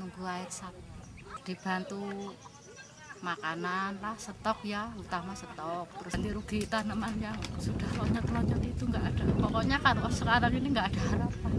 nunggu air sabun, dibantu makanan lah stok ya utama stok. Terus nanti rugi tanaman yang sudah loncat-loncat itu nggak ada. Pokoknya kan sekarang ini nggak ada harapan.